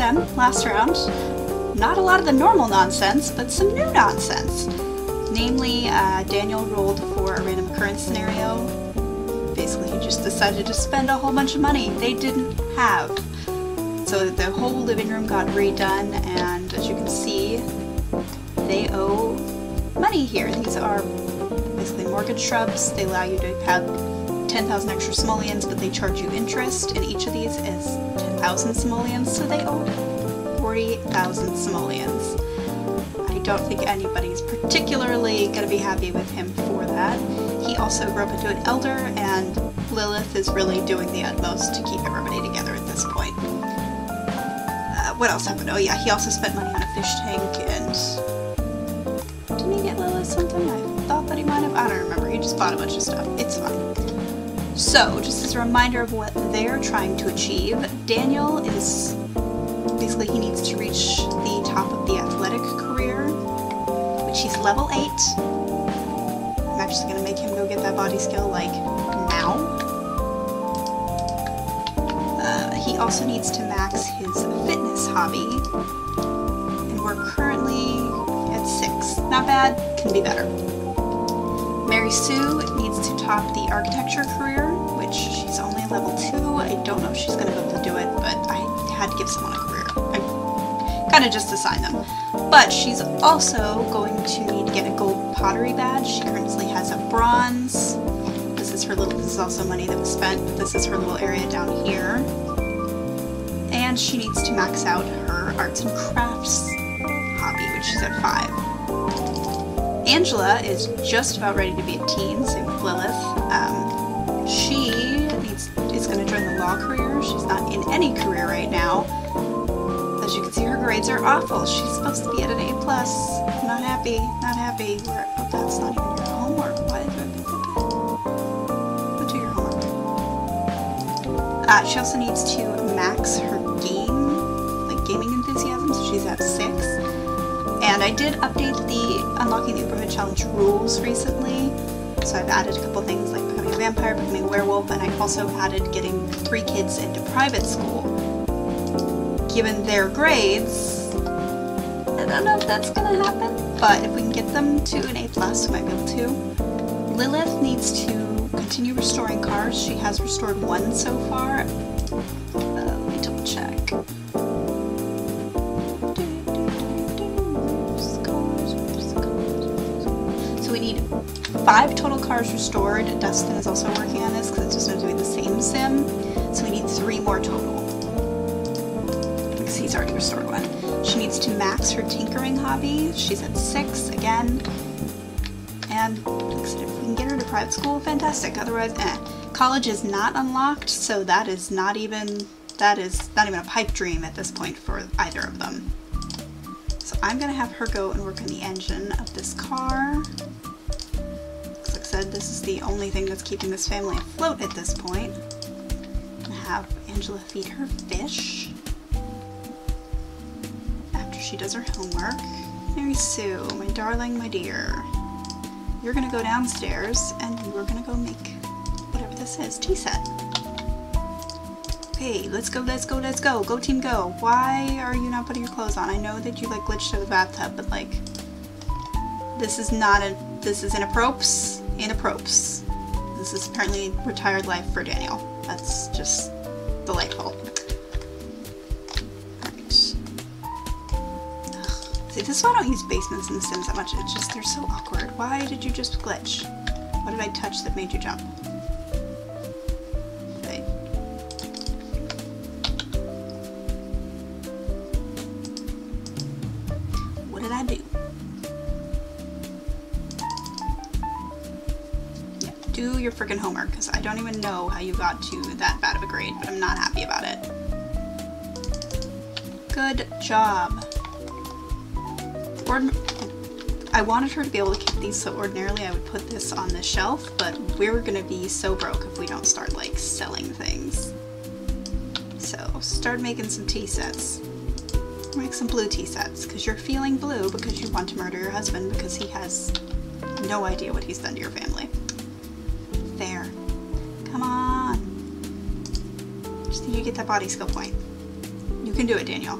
them last round. Not a lot of the normal nonsense, but some new nonsense. Namely, uh, Daniel rolled for a random occurrence scenario. Basically, he just decided to spend a whole bunch of money they didn't have. So the whole living room got redone, and as you can see, they owe money here. These are basically mortgage shrubs. They allow you to have 10,000 extra simoleons, but they charge you interest, and each of these is 10,000 simoleons, so they owe 40,000 simoleons. I don't think anybody's particularly going to be happy with him for that. He also grew up into an elder, and Lilith is really doing the utmost to keep everybody together at this point. Uh, what else happened? Oh yeah, he also spent money on a fish tank, and... Didn't he get Lilith something? I thought that he might have. I don't remember. He just bought a bunch of stuff. It's fine. So, just as a reminder of what they're trying to achieve, Daniel is basically he needs to reach the top of the athletic career, which he's level 8. I'm actually going to make him go get that body skill like now. Uh, he also needs to max his fitness hobby, and we're currently at 6. Not bad, can be better. Sue needs to top the architecture career, which she's only level 2. I don't know if she's going to be able to do it, but I had to give someone a career. I kind of just assign them. But she's also going to need to get a gold pottery badge. She currently has a bronze. This is her little, this is also money that was spent, this is her little area down here. And she needs to max out her arts and crafts hobby, which is at 5. Angela is just about ready to be a teen, same with Lilith. Um, she needs is going to join the law career. She's not in any career right now. As you can see, her grades are awful. She's supposed to be at an A+. plus. Not happy, not happy. Where, oh, that's not even your homework. Why did I pick that? Do your homework. Uh, she also needs to max her game, like gaming enthusiasm, so she's at 6. And I did update the Unlocking the Uberhood Challenge rules recently. So I've added a couple things like becoming a vampire, becoming a werewolf, and I also added getting three kids into private school. Given their grades, I don't know if that's gonna happen, but if we can get them to an A+, plus, we might be able to. Lilith needs to continue restoring cars. She has restored one so far. Five total cars restored. Dustin is also working on this because it's just not doing the same sim. So we need three more total. Because he's already restored one. She needs to max her tinkering hobby. She's at six again. And if we can get her to private school, fantastic. Otherwise, eh. College is not unlocked, so that is not even that is not even a pipe dream at this point for either of them. So I'm gonna have her go and work on the engine of this car. I said, this is the only thing that's keeping this family afloat at this point. And have Angela feed her fish after she does her homework. Mary Sue, my darling, my dear, you're gonna go downstairs and you are gonna go make whatever this is, tea set. Okay, let's go, let's go, let's go. Go team go. Why are you not putting your clothes on? I know that you like glitched to the bathtub, but like this is not a this is inappropriate. Inappropriate. This is apparently retired life for Daniel. That's just delightful. Alright. See, this is why I don't oh, use basements in The Sims that much. It's just, they're so awkward. Why did you just glitch? What did I touch that made you jump? Your freaking homework, because I don't even know how you got to that bad of a grade, but I'm not happy about it. Good job. Ord I wanted her to be able to keep these, so ordinarily I would put this on the shelf, but we're gonna be so broke if we don't start, like, selling things. So, start making some tea sets. Make some blue tea sets, because you're feeling blue because you want to murder your husband because he has no idea what he's done to your family. To get that body skill point. You can do it, Daniel.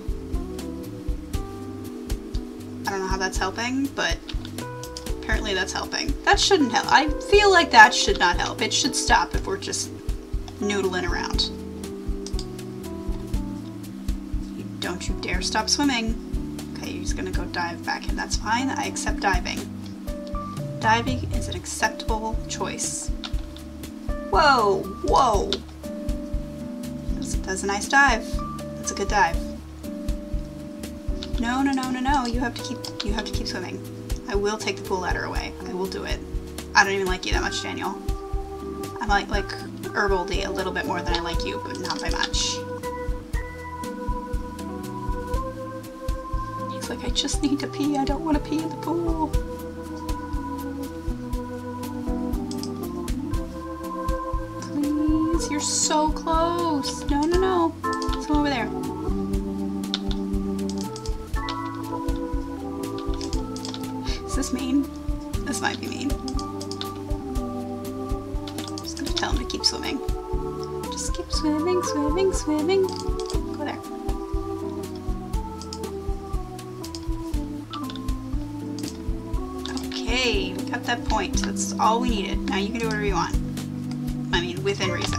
I don't know how that's helping, but apparently that's helping. That shouldn't help. I feel like that should not help. It should stop if we're just noodling around. Don't you dare stop swimming. Okay, just gonna go dive back in. That's fine. I accept diving. Diving is an acceptable choice. Whoa, whoa. That's, that's a nice dive. That's a good dive. No, no, no, no, no. You have to keep you have to keep swimming. I will take the pool ladder away. I will do it. I don't even like you that much, Daniel. I like like Herbaldy a little bit more than I like you, but not by much. He's like, I just need to pee. I don't want to pee in the pool. Please, you're so close. Swimming. Go there. Okay, we got that point. That's all we needed. Now you can do whatever you want. I mean, within reason.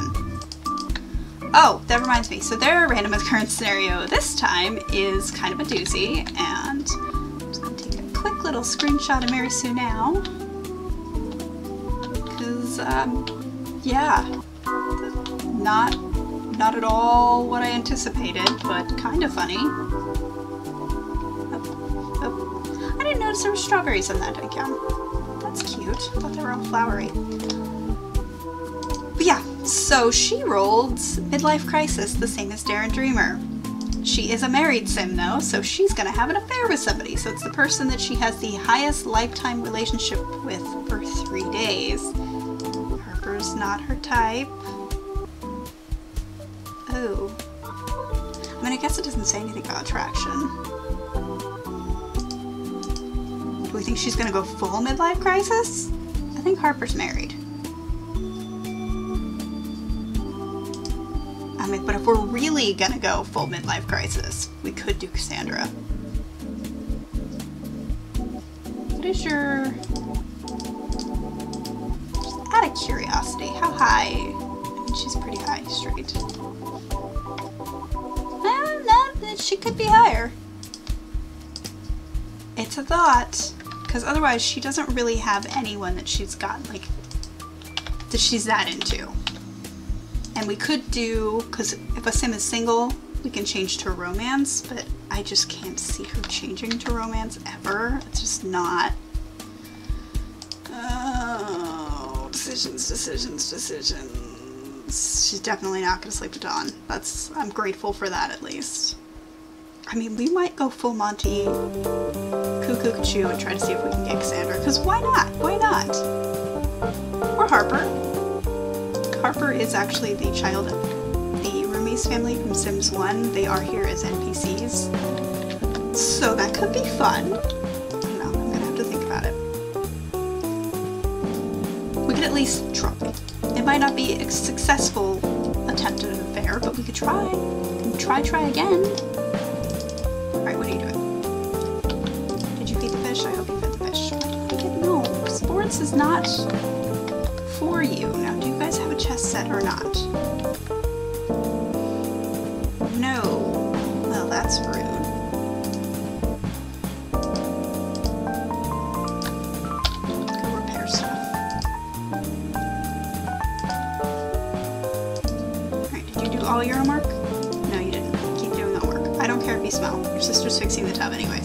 Oh, that reminds me. So their random occurrence scenario this time is kind of a doozy, and I'm just gonna take a quick little screenshot of Mary Sue now. Cause, um, yeah, not, not at all what I anticipated, but kind of funny. Oh, oh. I didn't notice there were strawberries in that again. That's cute. I thought they were all flowery. But yeah, so she rolled midlife crisis, the same as Darren Dreamer. She is a married sim though, so she's gonna have an affair with somebody. So it's the person that she has the highest lifetime relationship with for three days. Harper's not her type. I mean, I guess it doesn't say anything about attraction. Do we think she's gonna go full midlife crisis? I think Harper's married. I mean, but if we're really gonna go full midlife crisis, we could do Cassandra. What is your... Just out of curiosity, how high? I mean, she's pretty high, straight. She could be higher. It's a thought, because otherwise she doesn't really have anyone that she's got, like, that she's that into. And we could do, because if a sim is single, we can change to romance, but I just can't see her changing to romance ever. It's just not. Oh, decisions, decisions, decisions. She's definitely not going to sleep with Dawn. That's, I'm grateful for that at least. I mean, we might go full Monty Cuckoo Cuckoo and try to see if we can get Cassandra, because why not? Why not? Or Harper. Harper is actually the child of the Roomies family from Sims 1. They are here as NPCs. So that could be fun. No, I'm gonna have to think about it. We could at least try. It might not be a successful attempt at an affair, but we could try. Try, try again. Sports is not for you. Now, do you guys have a chess set or not? No. Well, that's rude. All your homework? No, you didn't. Keep doing the homework. I don't care if you smell. Your sister's fixing the tub anyways.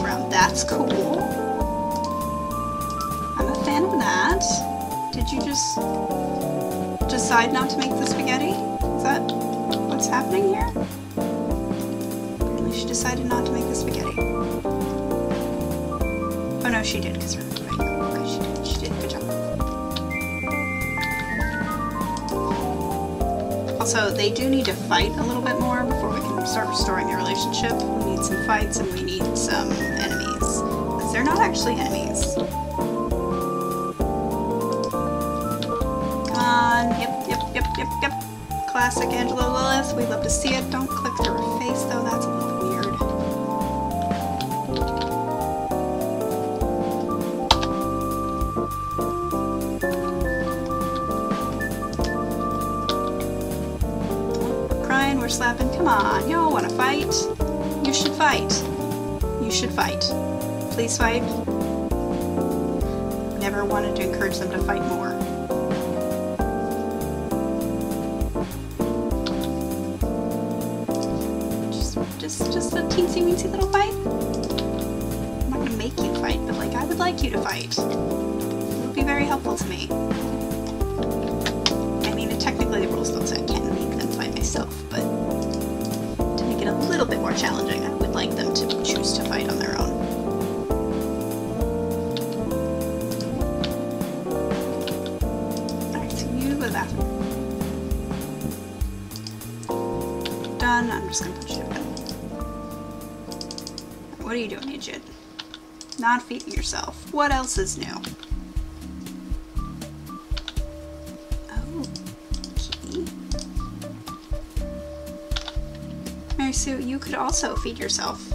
That's cool. I'm a fan of that. Did you just decide not to make the spaghetti? Is that what's happening here? Apparently she decided not to make the spaghetti. Oh no, she did, because her right. Okay, she did. She did. Good job. Also, they do need to fight a little bit more before we start restoring their relationship. We need some fights and we need some enemies. Because they're not actually enemies. Come on. Yep, yep, yep, yep, yep. Classic Angela Lilith. We'd love to see it. Don't click through her face, though. That's a little Come on, y'all want to fight? You should fight. You should fight. Please fight. Never wanted to encourage them to fight more. Just, just, just a teensy weensy little fight. I'm not gonna make you fight, but like I would like you to fight. It would be very helpful to me. I mean, technically the rules don't say I can't more challenging, I would like them to choose to fight on their own. You. Done. I'm just gonna put you. What are you doing, idiot? Not feeding yourself. What else is new? Could also feed yourself.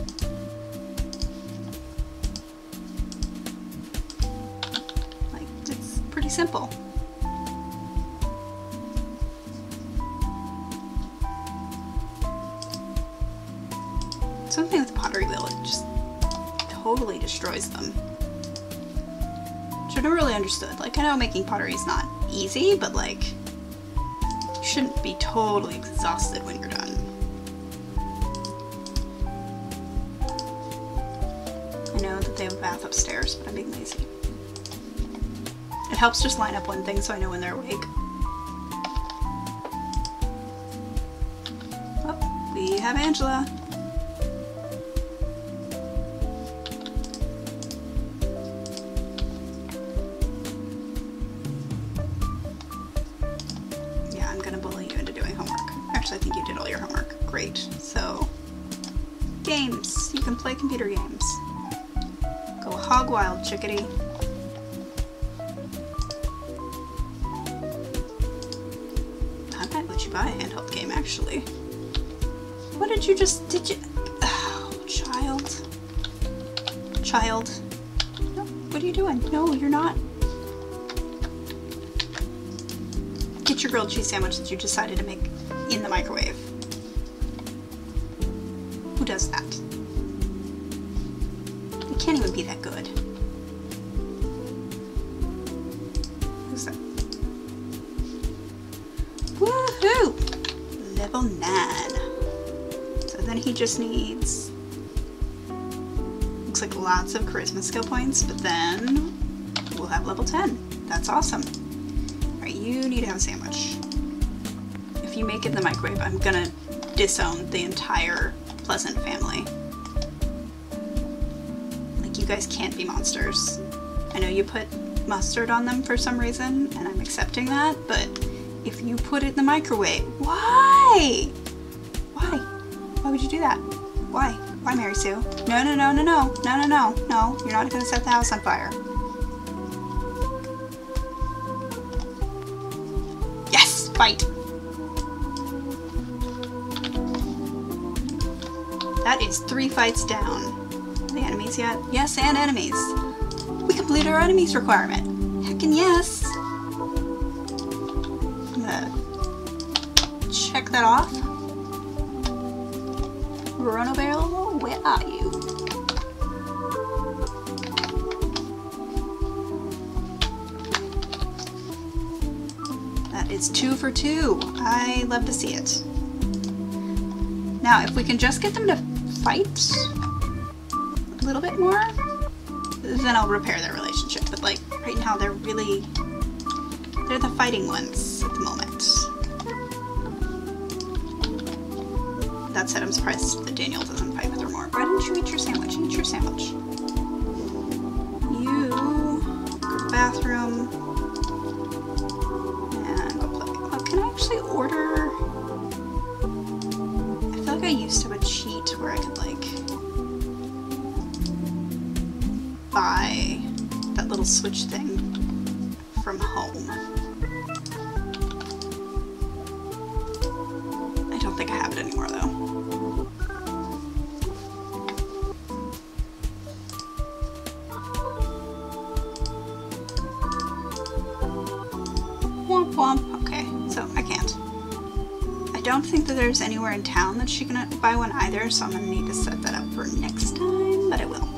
Like, it's pretty simple. Something with Pottery Wheel, it just totally destroys them. Which I've never really understood. Like, I know making pottery is not easy, but like, you shouldn't be totally exhausted when you're done. Bath upstairs, but I'm being lazy. It helps just line up one thing so I know when they're awake. Oh, we have Angela. Child. No, what are you doing? No, you're not. Get your grilled cheese sandwich that you decided to make in the microwave. Who does that? It can't even be that good. Who's that? Woohoo! Level 9. So then he just needs... Lots of charisma skill points, but then we'll have level 10. That's awesome. Alright, you need to have a sandwich. If you make it in the microwave, I'm gonna disown the entire Pleasant family. Like, you guys can't be monsters. I know you put mustard on them for some reason, and I'm accepting that, but if you put it in the microwave, why? Why? Why would you do that? Why, Mary Sue? No, no, no, no, no, no, no, no, no. You're not gonna set the house on fire. Yes! Fight! That is three fights down. The enemies yet? Yes, and enemies. We completed our enemies requirement. Heckin' yes! I'm gonna check that off. Rono Barrel, where are you? That is two for two. I love to see it. Now, if we can just get them to fight a little bit more, then I'll repair their relationship. But like, right now they're really, they're the fighting ones said, I'm surprised that Daniel doesn't fight with her more. Why didn't you eat your sandwich? Eat your sandwich. You go bathroom and go play. Oh, can I actually order? I feel like I used to have a cheat where I could like buy that little switch thing from home. There's anywhere in town that she can buy one either, so I'm gonna need to set that up for next time, but I will.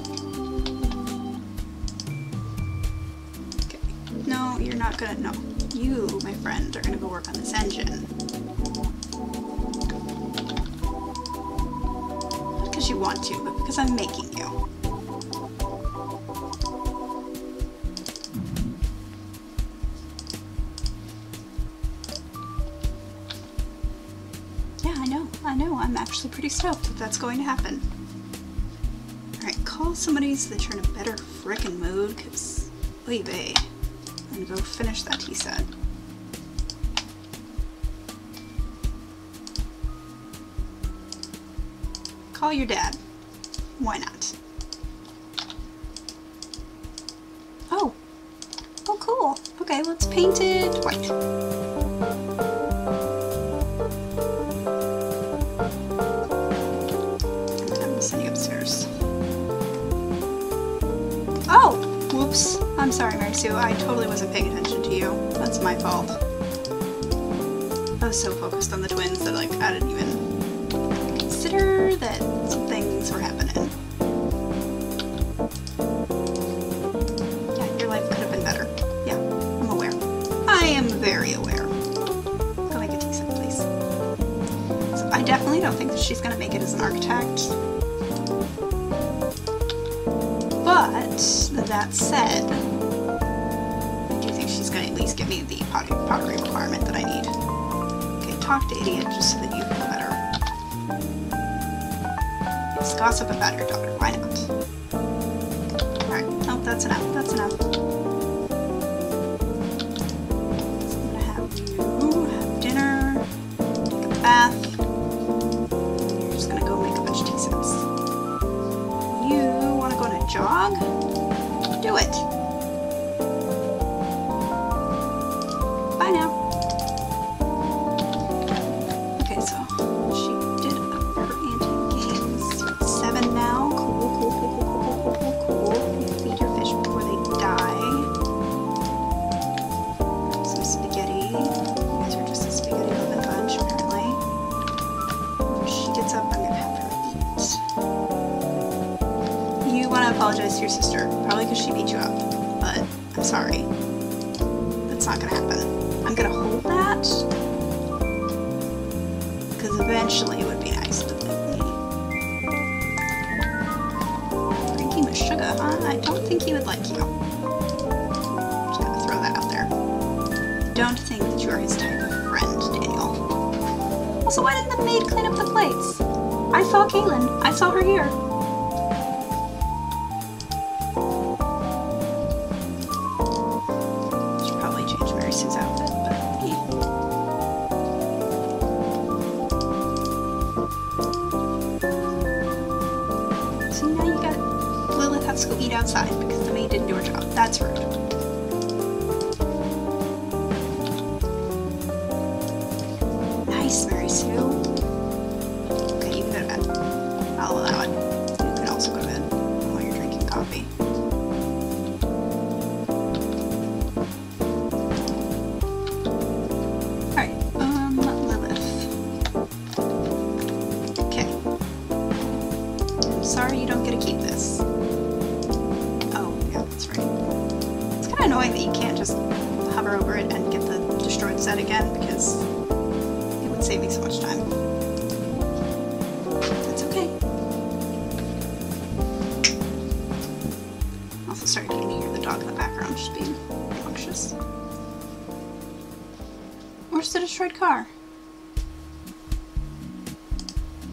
Okay. No, you're not gonna, no. You, my friend, are gonna go work on this engine. Not because you want to, but because I'm making you. Stoked that that's going to happen. Alright, call somebody so that you're in a better frickin' mood, because, oy vey. I'm gonna go finish that tea set. Call your dad. Why not? Oh. Oh, cool. Okay, let's paint it white. Sue. I totally wasn't paying attention to you. That's my fault. I was so focused on the twins that like I didn't even consider that some things were happening. Yeah, your life could have been better. Yeah, I'm aware. I am very aware. Go make a tea set, please. So I definitely don't think that she's gonna make it as an architect. But that said, the pot- pottery requirement that I need. Okay, talk to idiot just so that you feel better. Yes, gossip about your daughter. Why not? Alright, oh, that's enough. That's enough. I'm have have dinner, take a bath. You're just gonna go make a bunch of tea sets. You wanna go on a jog? Do it. With sugar, huh? I don't think he would like you. Just gonna throw that out there. Don't think that you are his type of friend, Daniel. Also, why didn't the maid clean up the plates? I saw Kaylin. I saw her here. Destroyed set again because it would save me so much time. That's okay. Also, sorry you can hear the dog in the background just being anxious. Where's the destroyed car?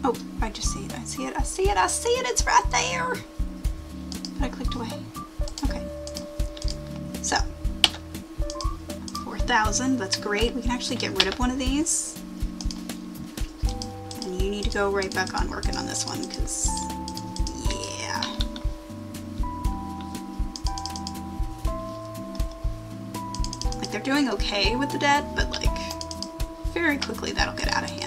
Oh, I just see it. I see it. I see it. I see it. It's right there. 4,000. That's great. We can actually get rid of one of these. And you need to go right back on working on this one because, yeah. Like, they're doing okay with the debt, but like, very quickly that'll get out of hand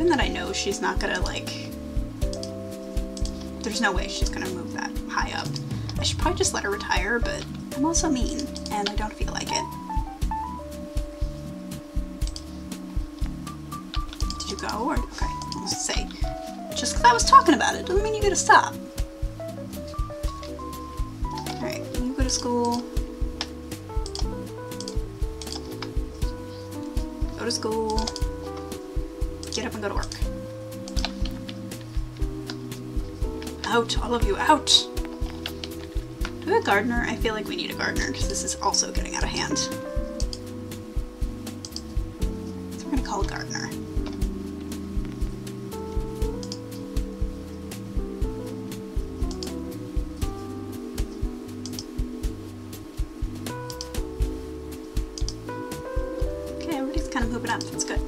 Given that I know she's not gonna like there's no way she's gonna move that high up. I should probably just let her retire, but I'm also mean, and I don't feel like it. Did you go, or, okay, I'll say, just because I was talking about it doesn't mean you gotta stop. Alright, you go to school. And go to work. Out, all of you, out! Do we have a gardener? I feel like we need a gardener because this is also getting out of hand. So we're gonna call a gardener. Okay, everybody's kind of moving up. That's good.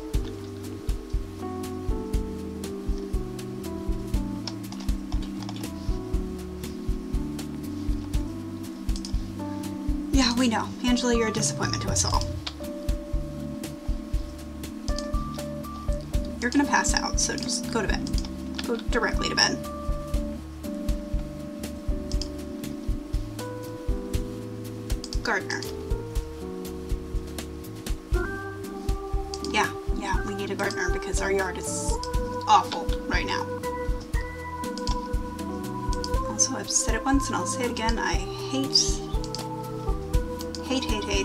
We know. Angela, you're a disappointment to us all. You're gonna pass out, so just go to bed. Go directly to bed. Gardener. Yeah, yeah, we need a gardener because our yard is awful right now. Also, I've said it once and I'll say it again. I hate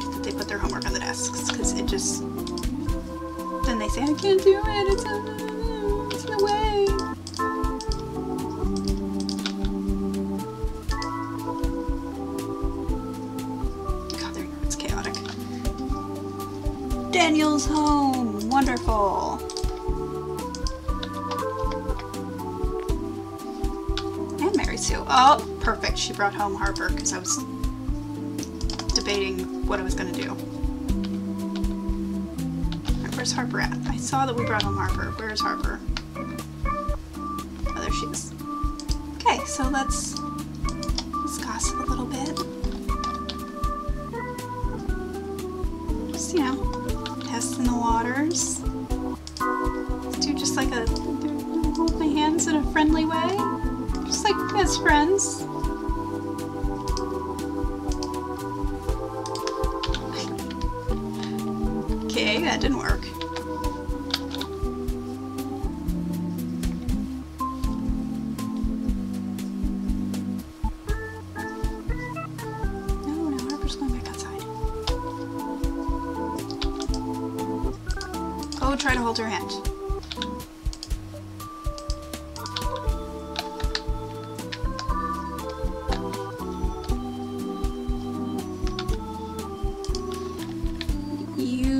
that they put their homework on the desks because it just. Then they say, I can't do it, it's, uh, it's the way. God, there it's chaotic. Daniel's home! Wonderful! And Mary Sue. Oh, perfect. She brought home Harper because I was what I was going to do. Where's Harper at? I saw that we brought home Harper. Where's Harper? Oh, there she is. Okay, so let's, let's gossip a little bit. Just, you know, testing the waters.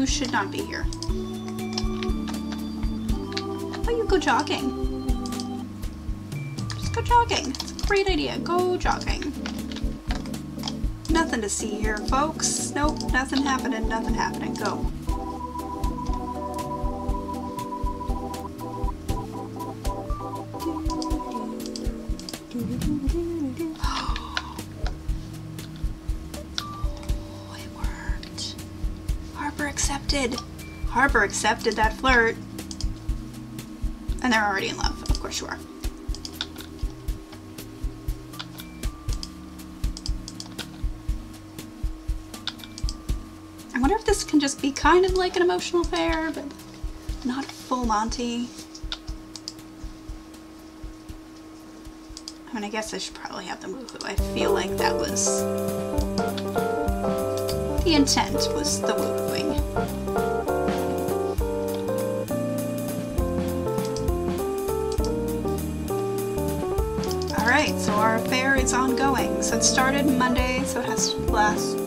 Should not be here. About you go jogging? Just go jogging. It's a great idea. Go jogging. Nothing to see here, folks. Nope, nothing happening, nothing happening. Go. Harper accepted that flirt. And they're already in love. Of course you are. I wonder if this can just be kind of like an emotional affair, but not full Monty. I mean, I guess I should probably have them woohoo. I feel like that was the intent was the woohooing. Alright, so our affair is ongoing. So it started Monday, so it has to last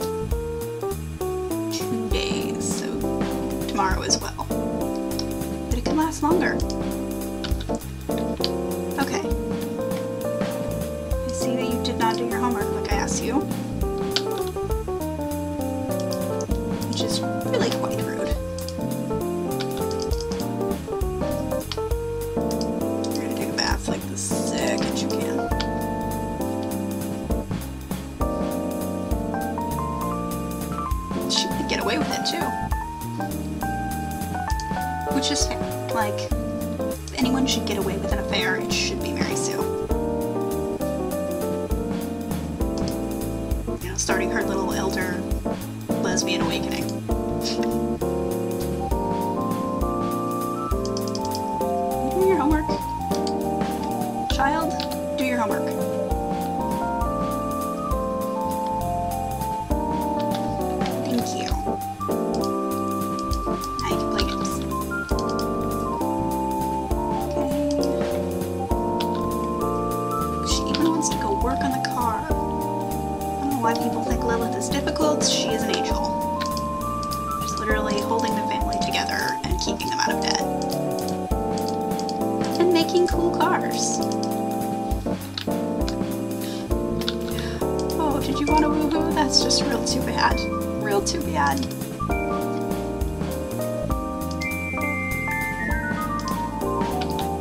Too bad.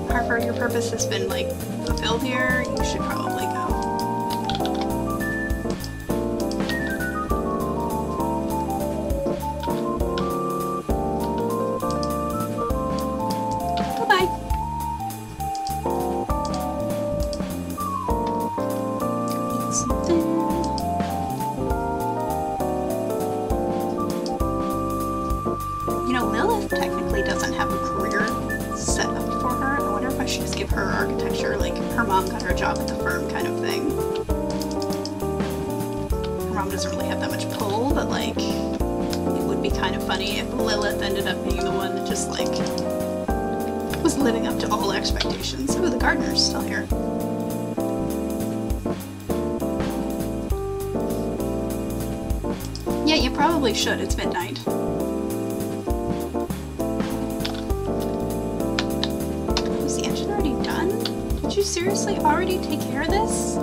Harper, your purpose has been like fulfilled here. You should probably job at the firm kind of thing. Her mom doesn't really have that much pull, but like, it would be kind of funny if Lilith ended up being the one that just like was living up to all expectations. Ooh, the gardener's still here. Yeah, you probably should. It's midnight. You seriously already take care of this?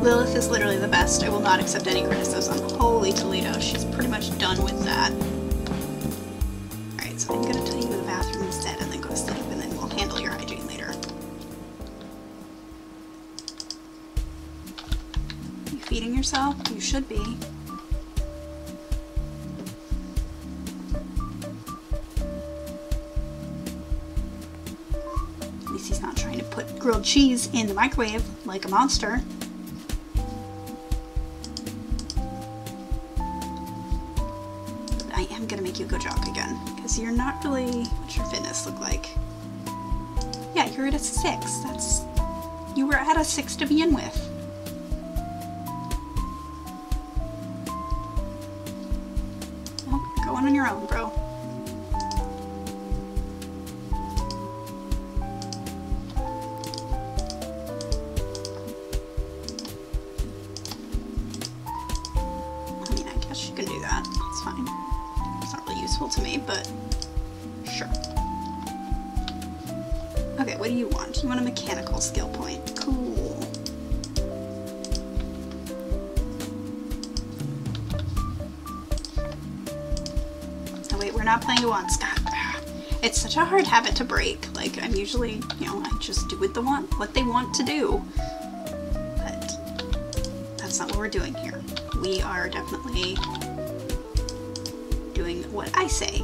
Lilith is literally the best. I will not accept any criticism. Holy Toledo, she's pretty much done with that. Alright, so I'm gonna take you to the bathroom instead and then go sleep and then we'll handle your hygiene later. You feeding yourself? You should be. Least he's not trying to put grilled cheese in the microwave like a monster. But I am gonna make you go jog again because you're not really. What's your fitness look like? Yeah, you're at a six. That's. You were at a six to begin with. Go on on your own, bro. Usually, you know, I just do what they want, what they want to do. But that's not what we're doing here. We are definitely doing what I say.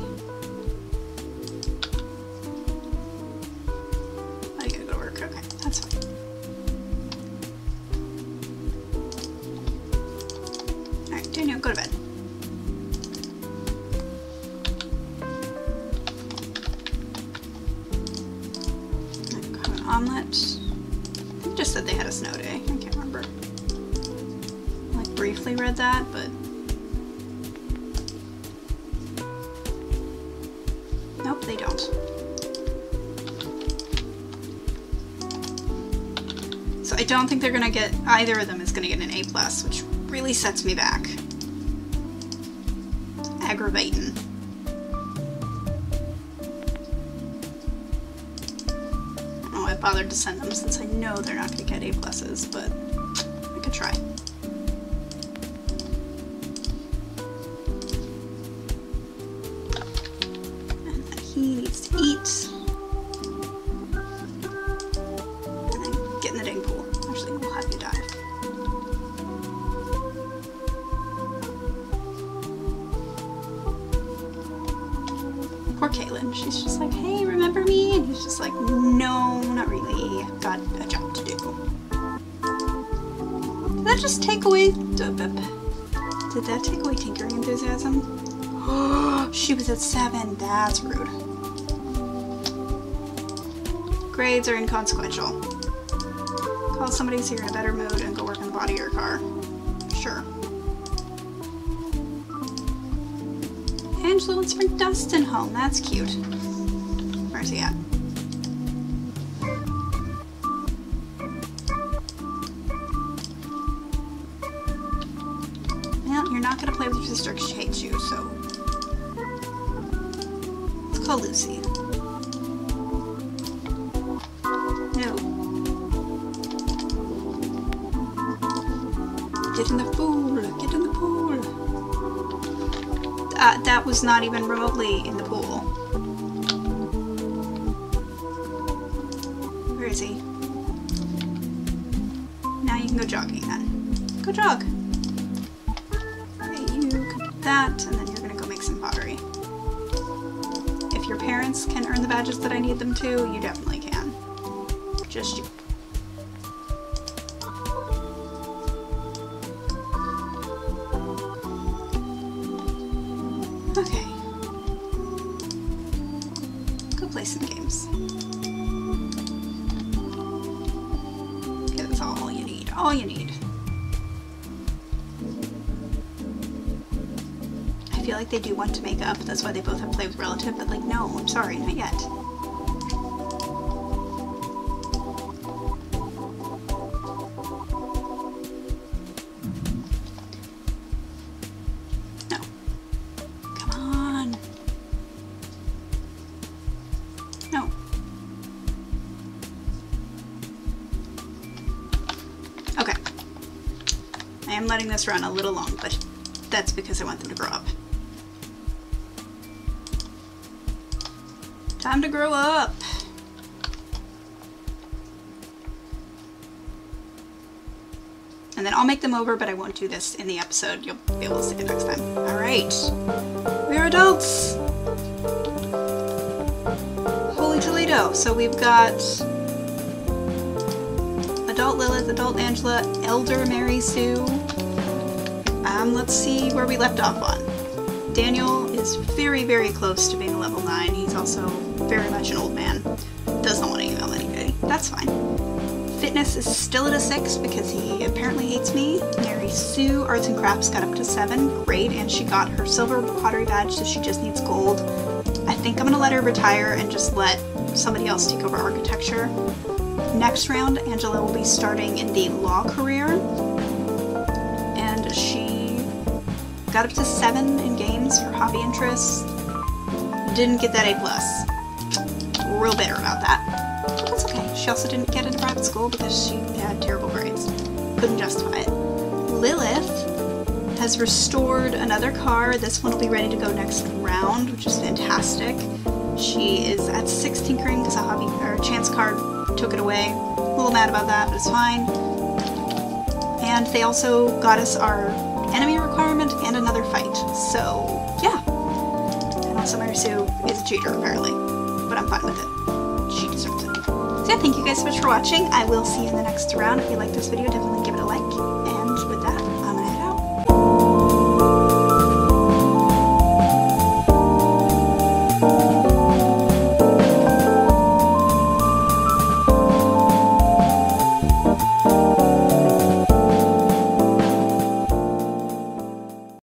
Get either of them is gonna get an A plus, which really sets me back. Aggravating. Oh, I bothered to send them since I know they're not gonna get A pluses, but She's just like, hey, remember me? And he's just like, no, not really. Got a job to do. Did that just take away... Did that take away tinkering enthusiasm? she was at seven. That's rude. Grades are inconsequential. Call somebody so you're in a better mood and go work on the body of your car. Wants to bring Dustin home. That's cute. Where's he at? Well, you're not gonna play with your sister because she hates you, so. Let's call Lucy. No. Get in the pool! Uh, that was not even remotely in the pool. Where is he? Now you can go jogging then. Go jog! Okay, you can do that, and then you're gonna go make some pottery. If your parents can earn the badges that I need them to, you definitely can. Just you. They do want to make up. That's why they both have play with relative, but like, no, I'm sorry, not yet. No. Come on. No. Okay. I am letting this run a little long, but that's because I want them to grow up. Time to grow up. And then I'll make them over, but I won't do this in the episode. You'll be able to see it next time. All right. We're adults. Holy Toledo. So we've got adult Lilith, adult Angela, elder Mary Sue. Um, let's see where we left off on. Daniel is very, very close to being a level 9. He's also very much an old man. Doesn't want to email anybody. That's fine. Fitness is still at a 6 because he apparently hates me. Mary Sue, Arts and Crafts got up to 7. Great, and she got her silver pottery badge, so she just needs gold. I think I'm going to let her retire and just let somebody else take over architecture. Next round, Angela will be starting in the law career. And she got up to 7 in games for hobby interests. Didn't get that A+. plus. Real bitter about that. But that's okay. She also didn't get into private school because she had terrible grades. Couldn't justify it. Lilith has restored another car. This one will be ready to go next round, which is fantastic. She is at 6 tinkering because a hobby or chance card took it away. A little mad about that, but it's fine. And they also got us our enemy requirement and another fight. So yeah. And also Mary Sue is a cheater apparently, but I'm fine with it. So yeah, thank you guys so much for watching. I will see you in the next round. If you like this video, definitely give it a like.